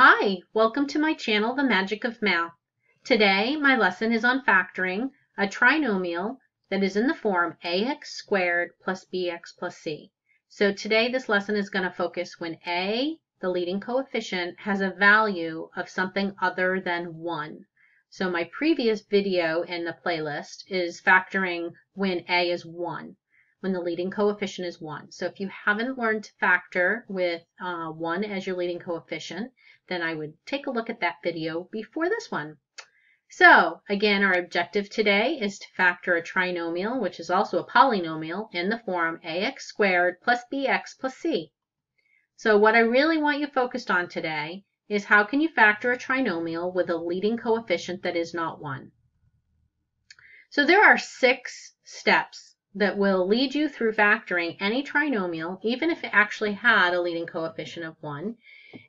Hi, welcome to my channel, The Magic of Math. Today, my lesson is on factoring a trinomial that is in the form ax squared plus bx plus c. So today, this lesson is going to focus when a, the leading coefficient, has a value of something other than 1. So my previous video in the playlist is factoring when a is 1 when the leading coefficient is 1. So if you haven't learned to factor with uh, 1 as your leading coefficient, then I would take a look at that video before this one. So again, our objective today is to factor a trinomial, which is also a polynomial, in the form ax squared plus bx plus c. So what I really want you focused on today is how can you factor a trinomial with a leading coefficient that is not 1. So there are six steps that will lead you through factoring any trinomial, even if it actually had a leading coefficient of 1.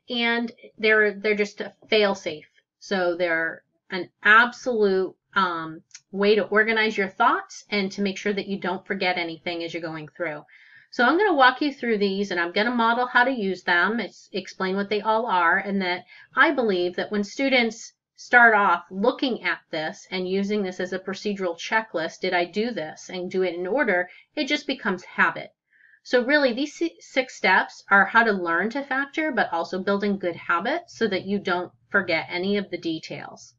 And they're, they're just a fail-safe. So they're an absolute um, way to organize your thoughts and to make sure that you don't forget anything as you're going through. So I'm going to walk you through these and I'm going to model how to use them, explain what they all are, and that I believe that when students start off looking at this and using this as a procedural checklist, did I do this and do it in order, it just becomes habit. So really these six steps are how to learn to factor, but also building good habits so that you don't forget any of the details.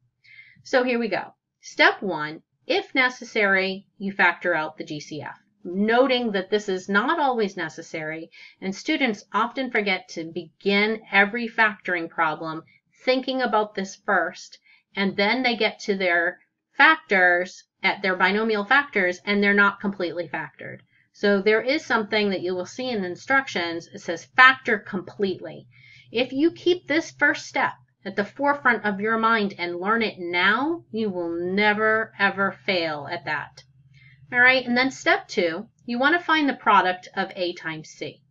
So here we go. Step one, if necessary, you factor out the GCF noting that this is not always necessary, and students often forget to begin every factoring problem thinking about this first, and then they get to their factors, at their binomial factors, and they're not completely factored. So there is something that you will see in the instructions. It says factor completely. If you keep this first step at the forefront of your mind and learn it now, you will never ever fail at that. All right, and then step two, you want to find the product of A times C.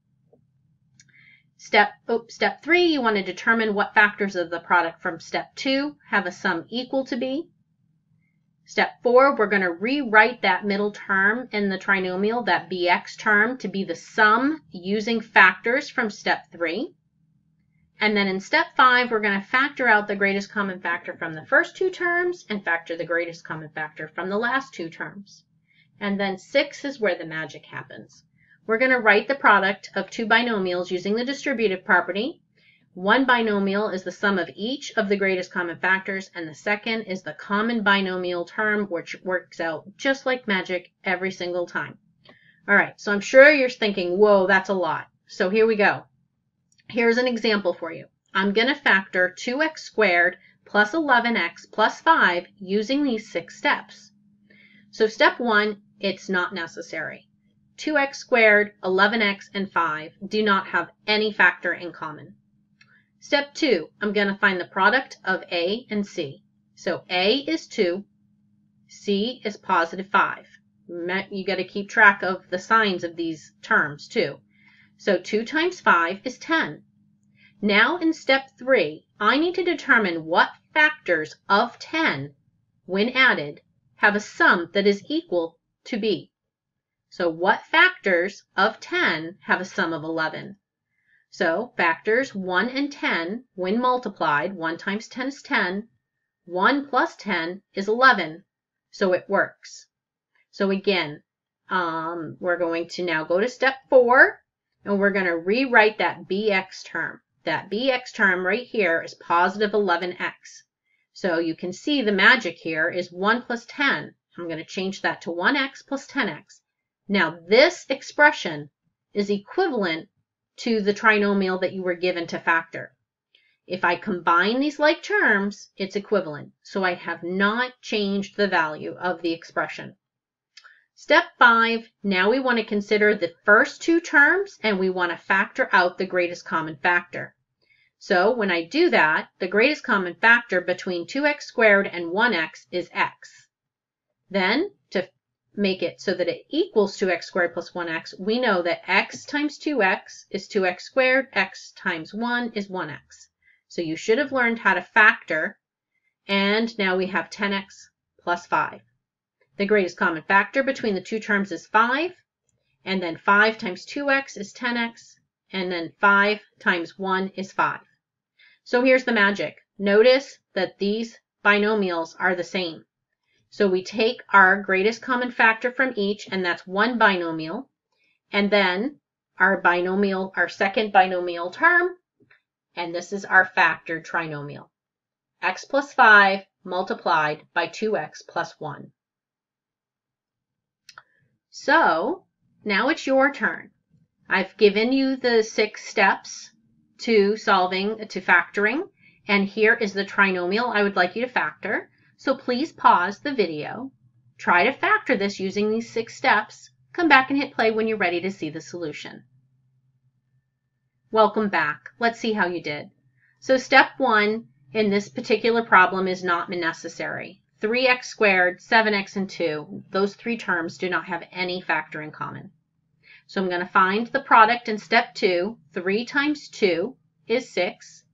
Step, oh, step three, you want to determine what factors of the product from step two have a sum equal to B. Step four, we're going to rewrite that middle term in the trinomial, that bx term, to be the sum using factors from step three. And then in step five, we're going to factor out the greatest common factor from the first two terms and factor the greatest common factor from the last two terms. And then six is where the magic happens. We're going to write the product of two binomials using the distributive property. One binomial is the sum of each of the greatest common factors, and the second is the common binomial term, which works out just like magic every single time. All right, so I'm sure you're thinking, whoa, that's a lot. So here we go. Here's an example for you. I'm going to factor 2x squared plus 11x plus 5 using these six steps. So step one, it's not necessary. 2x squared, 11x, and 5 do not have any factor in common. Step 2, I'm going to find the product of a and c. So a is 2, c is positive 5. You got to keep track of the signs of these terms too. So 2 times 5 is 10. Now in step 3, I need to determine what factors of 10, when added, have a sum that is equal to b. So what factors of 10 have a sum of 11? So factors 1 and 10, when multiplied, 1 times 10 is 10, 1 plus 10 is 11, so it works. So again, um, we're going to now go to step 4, and we're going to rewrite that bx term. That bx term right here is positive 11x. So you can see the magic here is 1 plus 10. I'm going to change that to 1x plus 10x. Now this expression is equivalent to the trinomial that you were given to factor. If I combine these like terms, it's equivalent. So I have not changed the value of the expression. Step five, now we want to consider the first two terms and we want to factor out the greatest common factor. So when I do that, the greatest common factor between 2x squared and 1x is x. Then make it so that it equals 2x squared plus 1x, we know that x times 2x is 2x squared, x times 1 is 1x. So you should have learned how to factor, and now we have 10x plus 5. The greatest common factor between the two terms is 5, and then 5 times 2x is 10x, and then 5 times 1 is 5. So here's the magic. Notice that these binomials are the same. So we take our greatest common factor from each, and that's one binomial, and then our binomial, our second binomial term, and this is our factor trinomial. x plus 5 multiplied by 2x plus 1. So now it's your turn. I've given you the six steps to solving, to factoring, and here is the trinomial I would like you to factor. So please pause the video, try to factor this using these six steps, come back and hit play when you're ready to see the solution. Welcome back. Let's see how you did. So step one in this particular problem is not necessary. 3x squared, 7x, and 2, those three terms do not have any factor in common. So I'm going to find the product in step 2. 3 times 2 is 6.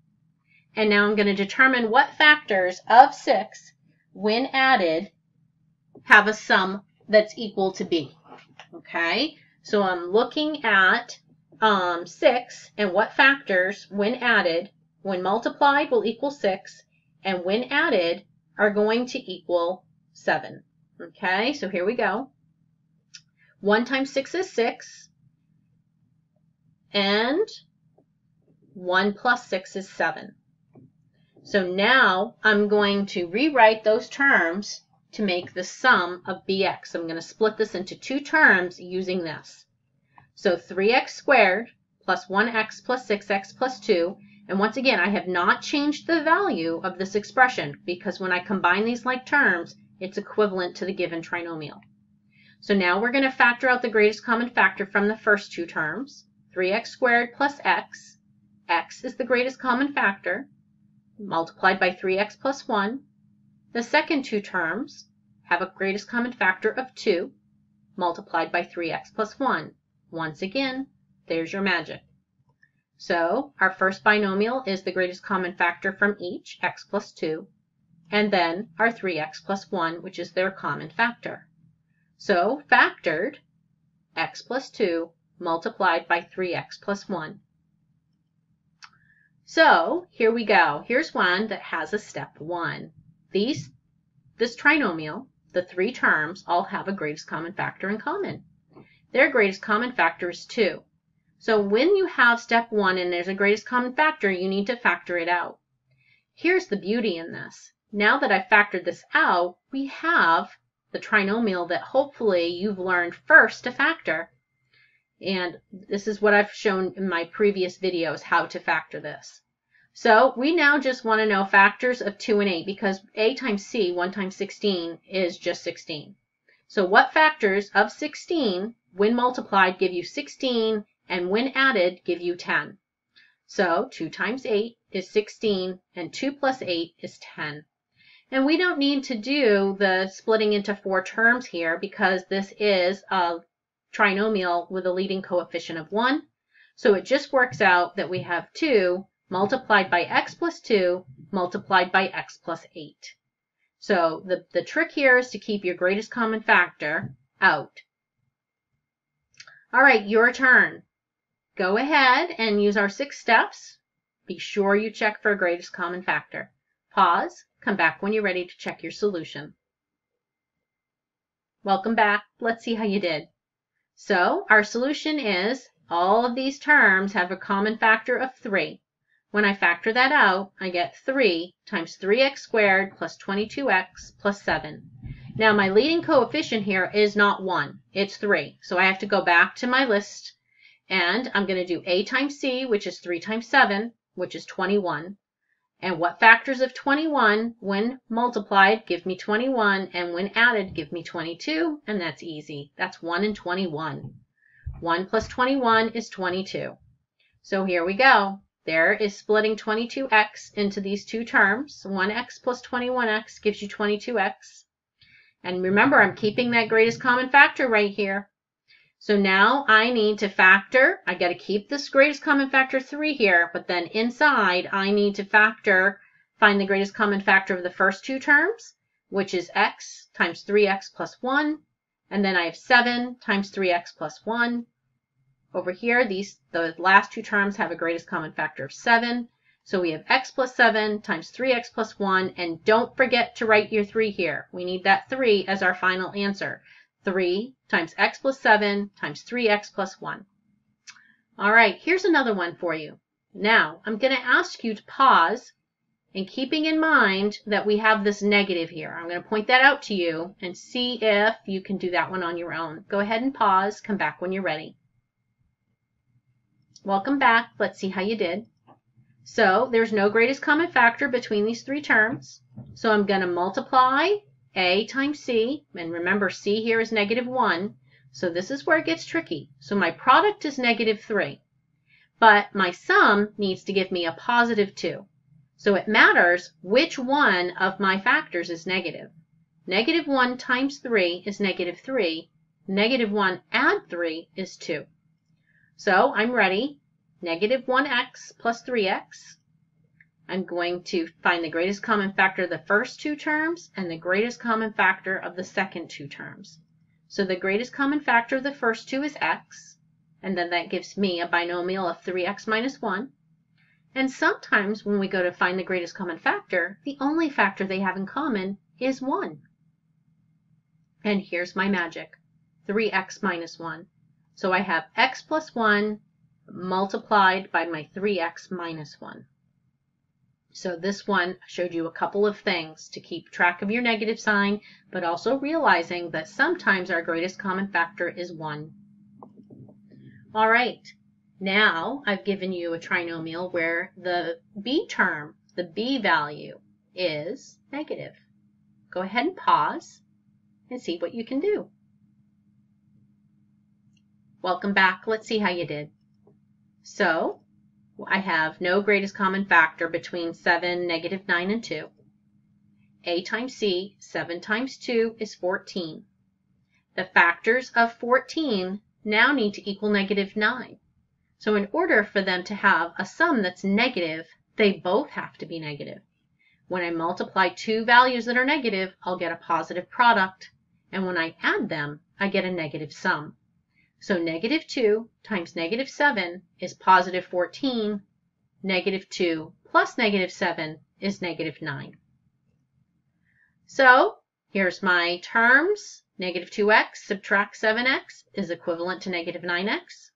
And now I'm going to determine what factors of 6, when added, have a sum that's equal to b. Okay, so I'm looking at um, 6 and what factors, when added, when multiplied will equal 6, and when added are going to equal 7. Okay, so here we go. 1 times 6 is 6, and 1 plus 6 is 7. So now I'm going to rewrite those terms to make the sum of bx. I'm going to split this into two terms using this. So 3x squared plus 1x plus 6x plus 2 and once again, I have not changed the value of this expression because when I combine these like terms, it's equivalent to the given trinomial. So now we're going to factor out the greatest common factor from the first two terms, 3x squared plus x. x is the greatest common factor, multiplied by 3x plus 1. The second two terms have a greatest common factor of 2, multiplied by 3x plus 1. Once again, there's your magic. So our first binomial is the greatest common factor from each, x plus 2, and then our 3x plus 1, which is their common factor. So factored, x plus 2 multiplied by 3x plus 1. So here we go. Here's one that has a step 1. These, this trinomial, the three terms, all have a greatest common factor in common. Their greatest common factor is 2. So when you have step one and there's a greatest common factor, you need to factor it out. Here's the beauty in this. Now that I've factored this out, we have the trinomial that hopefully you've learned first to factor. And this is what I've shown in my previous videos, how to factor this. So we now just want to know factors of 2 and 8 because a times c, 1 times 16, is just 16. So what factors of 16, when multiplied, give you 16 and when added give you 10. So 2 times 8 is 16 and 2 plus 8 is 10. And we don't need to do the splitting into four terms here because this is a trinomial with a leading coefficient of 1. So it just works out that we have 2 multiplied by x plus 2 multiplied by x plus 8. So the, the trick here is to keep your greatest common factor out. All right, your turn. Go ahead and use our six steps. Be sure you check for a greatest common factor. Pause, come back when you're ready to check your solution. Welcome back. Let's see how you did. So our solution is all of these terms have a common factor of 3. When I factor that out, I get 3 times 3x squared plus 22x plus 7. Now my leading coefficient here is not 1, it's 3. So I have to go back to my list and I'm going to do a times c, which is 3 times 7, which is 21. And what factors of 21, when multiplied, give me 21, and when added, give me 22, and that's easy. That's 1 and 21. 1 plus 21 is 22. So here we go. There is splitting 22x into these two terms. 1x plus 21x gives you 22x. And remember, I'm keeping that greatest common factor right here. So now I need to factor, I got to keep this greatest common factor 3 here, but then inside I need to factor, find the greatest common factor of the first two terms, which is x times 3x plus 1, and then I have 7 times 3x plus 1. Over here, these the last two terms have a greatest common factor of 7. So we have x plus 7 times 3x plus 1, and don't forget to write your 3 here. We need that 3 as our final answer. 3 times x plus 7 times 3x plus 1. All right, here's another one for you. Now, I'm going to ask you to pause and keeping in mind that we have this negative here. I'm going to point that out to you and see if you can do that one on your own. Go ahead and pause. Come back when you're ready. Welcome back. Let's see how you did. So there's no greatest common factor between these three terms. So I'm going to multiply a times c, and remember c here is negative 1, so this is where it gets tricky. So my product is negative 3, but my sum needs to give me a positive 2. So it matters which one of my factors is negative. Negative 1 times 3 is negative 3. Negative 1 add 3 is 2. So I'm ready negative 1x plus 3x. I'm going to find the greatest common factor of the first two terms and the greatest common factor of the second two terms. So the greatest common factor of the first two is x, and then that gives me a binomial of 3x minus 1. And sometimes when we go to find the greatest common factor, the only factor they have in common is 1. And here's my magic, 3x minus 1. So I have x plus 1 multiplied by my 3x minus 1. So this one showed you a couple of things to keep track of your negative sign, but also realizing that sometimes our greatest common factor is 1. All right, now I've given you a trinomial where the b term, the b value, is negative. Go ahead and pause and see what you can do. Welcome back. Let's see how you did. So I have no greatest common factor between 7, negative 9, and 2. a times c, 7 times 2 is 14. The factors of 14 now need to equal negative 9. So in order for them to have a sum that's negative, they both have to be negative. When I multiply two values that are negative, I'll get a positive product. And when I add them, I get a negative sum. So negative 2 times negative 7 is positive 14. Negative 2 plus negative 7 is negative 9. So here's my terms. Negative 2x subtract 7x is equivalent to negative 9x.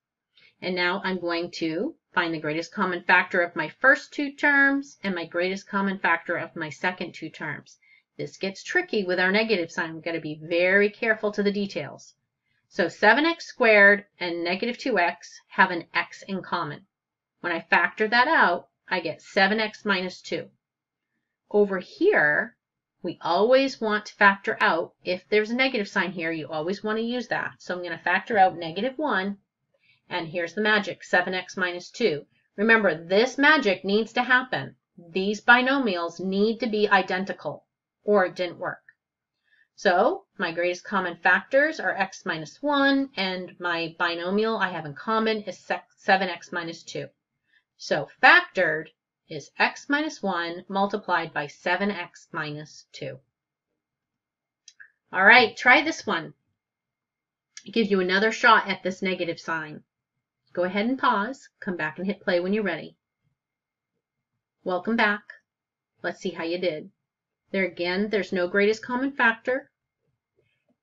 And now I'm going to find the greatest common factor of my first two terms and my greatest common factor of my second two terms. This gets tricky with our negative sign. We've got to be very careful to the details. So 7x squared and negative 2x have an x in common. When I factor that out, I get 7x minus 2. Over here, we always want to factor out, if there's a negative sign here, you always want to use that. So I'm going to factor out negative 1, and here's the magic, 7x minus 2. Remember, this magic needs to happen. These binomials need to be identical, or it didn't work. So my greatest common factors are x minus 1, and my binomial I have in common is 7x minus 2. So factored is x minus 1 multiplied by 7x minus 2. All right, try this one. It gives you another shot at this negative sign. Go ahead and pause. Come back and hit play when you're ready. Welcome back. Let's see how you did. There again, there's no greatest common factor.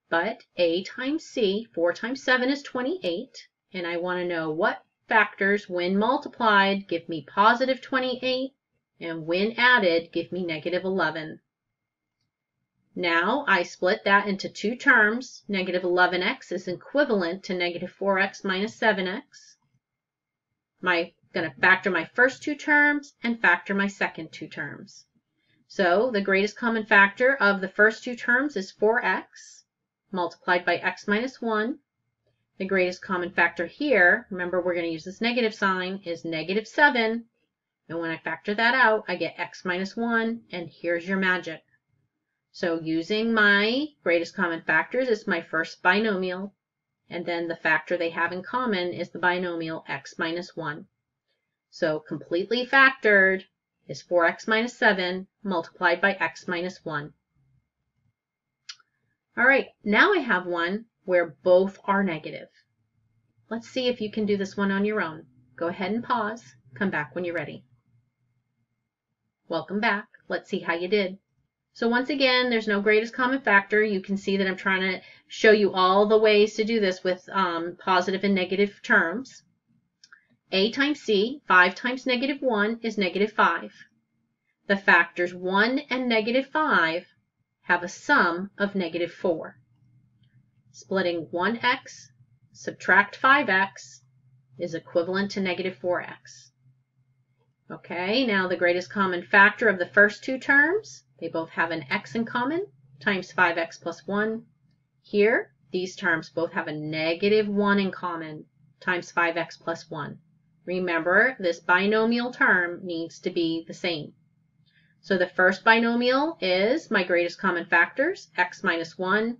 But a times c, 4 times 7 is 28, and I want to know what factors, when multiplied, give me positive 28, and when added, give me negative 11. Now I split that into two terms. Negative 11x is equivalent to negative 4x minus 7x. I'm going to factor my first two terms and factor my second two terms. So the greatest common factor of the first two terms is 4x multiplied by x minus 1. The greatest common factor here, remember we're going to use this negative sign, is negative 7. And when I factor that out, I get x minus 1, and here's your magic. So using my greatest common factors, it's my first binomial, and then the factor they have in common is the binomial x minus 1. So completely factored is 4x minus 7 multiplied by x minus 1. All right, now I have one where both are negative. Let's see if you can do this one on your own. Go ahead and pause. Come back when you're ready. Welcome back. Let's see how you did. So once again, there's no greatest common factor. You can see that I'm trying to show you all the ways to do this with um, positive and negative terms. A times c, 5 times negative 1 is negative 5. The factors 1 and negative 5 have a sum of negative 4. Splitting 1x, subtract 5x, is equivalent to negative 4x. Okay, now the greatest common factor of the first two terms, they both have an x in common, times 5x plus 1. Here, these terms both have a negative 1 in common, times 5x plus 1. Remember, this binomial term needs to be the same. So the first binomial is my greatest common factors, x minus 1,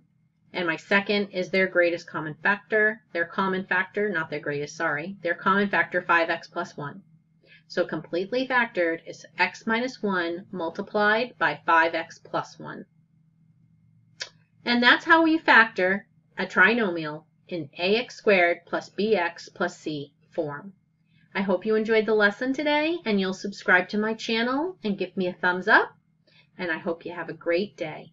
and my second is their greatest common factor, their common factor, not their greatest, sorry, their common factor 5x plus 1. So completely factored is x minus 1 multiplied by 5x plus 1. And that's how we factor a trinomial in ax squared plus bx plus c form. I hope you enjoyed the lesson today and you'll subscribe to my channel and give me a thumbs up. And I hope you have a great day.